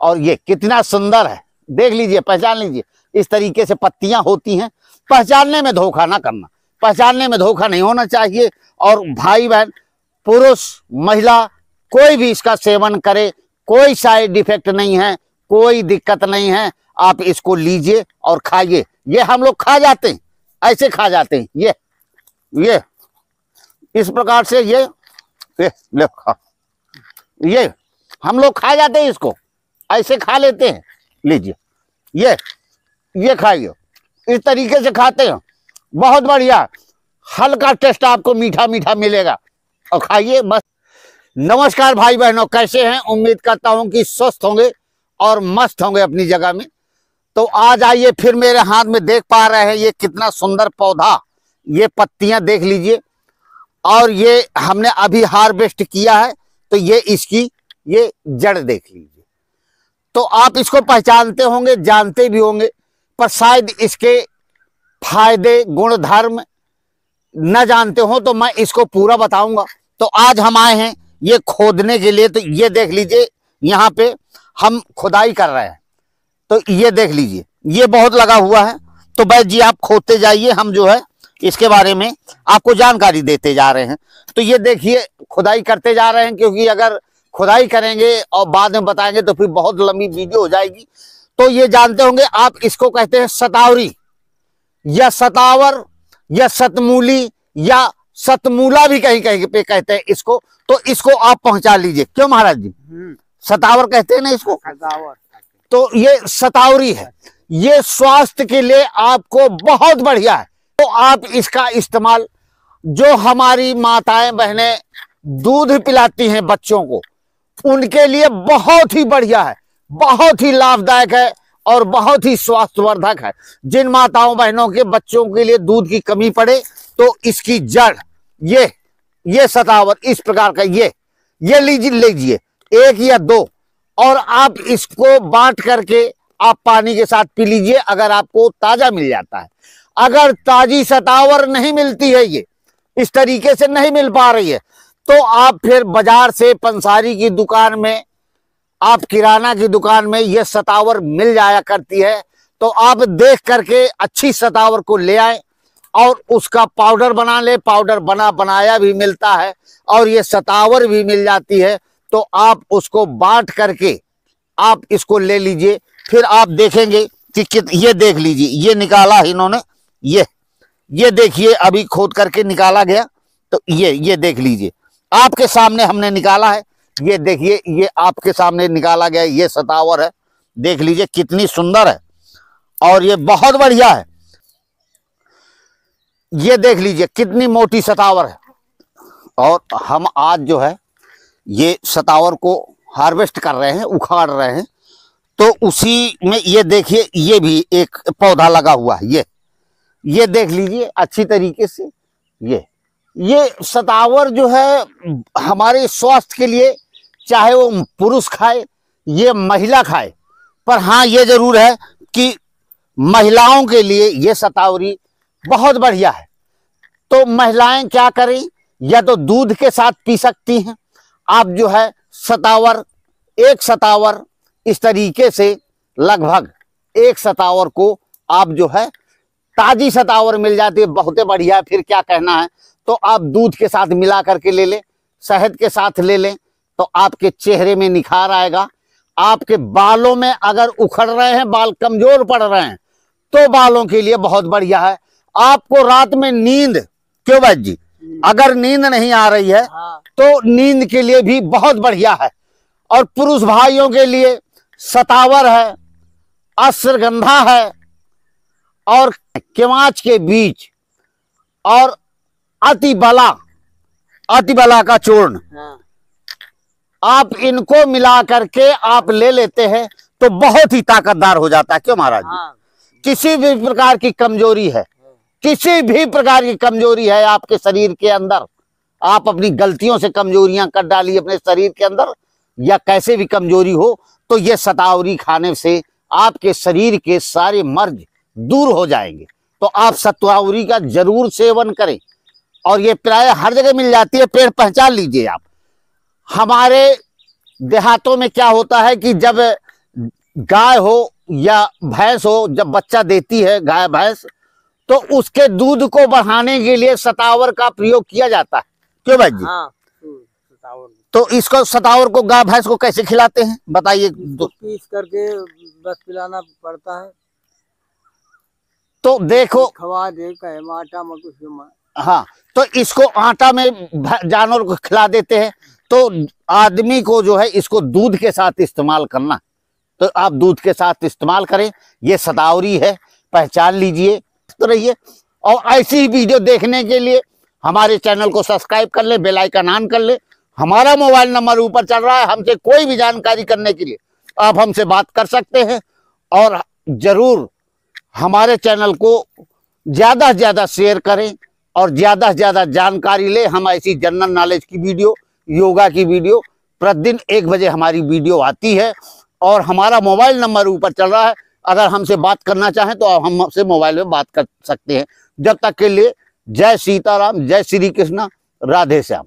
और ये कितना सुंदर है। देख लीजिए, पहचान लीजिए, इस तरीके से पत्तियाँ होती हैं। पहचानने में धोखा ना करना, पहचानने में धोखा नहीं होना चाहिए। और भाई बहन पुरुष, महिला, कोई भी इसका सेवन करे, कोई साइड इफ़ेक्ट नहीं है, कोई दिक्कत नहीं है। आप इसको लीजिए और खाइए। ये हम लोग खा जाते हैं, ऐसे खा जाते हैं। ये ये, इस प्रकार से ये ये ये, हम लोग खा जाते हैं इसको। ऐसे खा लेते हैं। लीजिए। ये ये खाइए। इस तरीके से खाते हैं। बहुत बढ़िया। हल्का टेस्ट आपको मीठा मीठा मिलेगा। और खाइए बस नमस्कार भाई बहनों, कैसे हैं? उम्मीद करता हूँ कि स्वस्थ होंगे और मस्त होंगे अपनी जगह में। तो आज आइए फिर मेरे हाथ में देख पा रहे हैं ये कितना सुंदर पौधा। ये पत्तियाँ देख लीजिए। और ये हमने अभी हार्वेस्ट किया है तो ये इसकी, ये जड़ देख लीजिए। तो आप इसको पहचानते होंगे, जानते भी होंगे, पर शायद इसके फ़ायदे गुण धर्म न जानते हो तो मैं इसको पूरा बताऊँगा। तो आज हम आए हैं ये खोदने के लिए तो ये देख लीजिए, यहाँ पे हम खुदाई कर रहे हैं। तो ये देख लीजिए, ये बहुत लगा हुआ है। तो बैद जी, आप खोदते जाइए, हम जो है इसके बारे में आपको जानकारी देते जा रहे हैं। तो ये देखिए, खुदाई करते जा रहे हैं, क्योंकि अगर खुदाई करेंगे और बाद में बताएँगे तो फिर बहुत लंबी वीडियो हो जाएगी। तो ये जानते होंगे आप इसको कहते हैं सतावरी। या सतावर या सतमूली या सतमूला भी कहीं कहीं पे कहते हैं इसको। तो इसको आप पहुँचा लीजिए। क्यों महाराज जी? सतावर कहते हैं ना इसको? तो ये सतावरी है। ये स्वास्थ्य के लिए आपको बहुत बढ़िया है। तो आप इसका इस्तेमाल जो हमारी माताएँ बहनें दूध पिलाती हैं बच्चों को उनके लिए बहुत ही बढ़िया है, बहुत ही लाभदायक है और बहुत ही स्वास्थ्यवर्धक है। जिन माताओं बहनों के बच्चों के लिए दूध की कमी पड़े तो इसकी जड़, ये ये सतावर इस प्रकार का ये ये लीजिए लीजिए, एक या दो, और आप इसको बांट करके आप पानी के साथ पी लीजिए, अगर आपको ताज़ा मिल जाता है। अगर ताजी सतावर नहीं मिलती है ये, इस तरीके से नहीं मिल पा रही है तो आप फिर बाज़ार से पंसारी की दुकान में, आप किराना की दुकान में ये सतावर मिल जाया करती है। तो आप देख करके अच्छी सतावर को ले आए और उसका पाउडर बना ले। पाउडर बना, बनाया भी मिलता है और ये सतावर भी मिल जाती है। तो आप उसको बांट करके आप इसको ले लीजिए। फिर आप देखेंगे कि कित, ये देख लीजिए, ये निकाला इन्होंने, ये ये देखिए, अभी खोद करके निकाला गया। तो ये ये देख लीजिए। आपके सामने हमने निकाला है। ये देखिए, ये आपके सामने निकाला गया ये सतावर है। देख लीजिए, कितनी सुंदर है। और ये बहुत बढ़िया है। ये देख लीजिए, कितनी मोटी सतावर है। और हम आज जो है, ये सतावर को हार्वेस्ट कर रहे हैं, उखाड़ रहे हैं। तो उसी में ये देखिए, ये भी एक पौधा लगा हुआ है। ये ये देख लीजिए, अच्छी तरीके से ये। ये सतावर जो है, हमारे स्वास्थ्य के लिए, चाहे वो पुरुष खाए, ये महिला खाए। पर हाँ ये ज़रूर है कि महिलाओं के लिए ये सतावरी बहुत बढ़िया है। तो महिलाएँ क्या करें? या तो दूध के साथ पी सकती हैं। आप जो है, सतावर, एक सतावर इस तरीके से लगभग एक सतावर को आप जो है ताजी सतावर मिल जाती है बहुत बढ़िया फिर क्या कहना है? तो आप दूध के साथ मिला करके ले लें शहद के साथ ले लें तो आपके चेहरे में निखार आएगा। आपके बालों में अगर उखड़ रहे हैं बाल कमज़ोर पड़ रहे हैं तो बालों के लिए बहुत बढ़िया है। आपको रात में नींद क्यों भाई जी? अगर नींद नहीं आ रही है तो नींद के लिए भी बहुत बढ़िया है। और पुरुष भाइयों के लिए सतावर है अश्रगंधा है और केवाच के बीच और अति बला अति बला का चूर्ण। आप इनको मिला करके आप ले लेते हैं तो बहुत ही ताकतदार हो जाता है। क्यों महाराज जी? किसी भी प्रकार की कमज़ोरी है किसी भी प्रकार की कमज़ोरी है आपके शरीर के अंदर। आप अपनी गलतियों से कमजोरियाँ कर डाली अपने शरीर के अंदर या कैसे भी कमज़ोरी हो तो ये सतावरी खाने से आपके शरीर के सारे मर्ज दूर हो जाएँगे। तो आप सतावरी का ज़रूर सेवन करें। और ये प्राय हर जगह मिल जाती है पेड़ पहचान लीजिए आप। हमारे देहातों में क्या होता है कि जब गाय हो या भैंस हो जब बच्चा देती है गाय भैंस तो उसके दूध को बढ़ाने के लिए सतावर का प्रयोग किया जाता है। क्यों भाई जी? हाँ तो इसको सतावर को गाय भैंस को कैसे खिलाते हैं? बताइए। पीस करके बस पिलाना पड़ता है। तो देखो खवा दे आटा में कुछ हाँ तो इसको आटा में जानवर को खिला देते हैं। तो आदमी को जो है इसको दूध के साथ इस्तेमाल करना। तो आप दूध के साथ इस्तेमाल करें। ये सदावरी है पहचान लीजिए तो रहिए। और ऐसी ही वीडियो देखने के लिए हमारे चैनल को सब्सक्राइब कर ले बेलाइकन ऑन कर ले। हमारा मोबाइल नंबर ऊपर चल रहा है हमसे कोई भी जानकारी करने के लिए आप हमसे बात कर सकते हैं। और ज़रूर हमारे चैनल को ज़्यादा से ज़्यादा शेयर करें और ज़्यादा से ज़्यादा जानकारी ले हम ऐसी जनरल नॉलेज की वीडियो, योगा की वीडियो, प्रतिदिन एक बजे हमारी वीडियो आती है और हमारा मोबाइल नंबर ऊपर चल रहा है। अगर हमसे बात करना चाहें तो आप हमसे मोबाइल में बात कर सकते हैं। जब तक के लिए जय सीताराम, जय श्री कृष्ण, राधे श्याम।